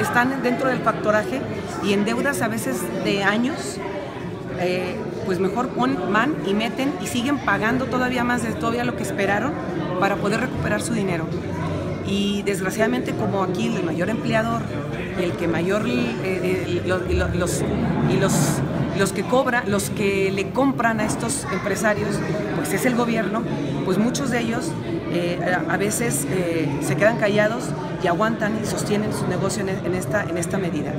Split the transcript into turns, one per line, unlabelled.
están dentro del factoraje y en deudas a veces de años, eh, pues mejor ponen, van y meten y siguen pagando todavía más de todavía lo que esperaron para poder recuperar su dinero. Y desgraciadamente como aquí el mayor empleador, el que mayor eh, eh, los, y los los que cobran, los que le compran a estos empresarios, pues es el gobierno, pues muchos de ellos eh, a veces se quedan callados y aguantan y sostienen su negocio en, esta, en esta medida.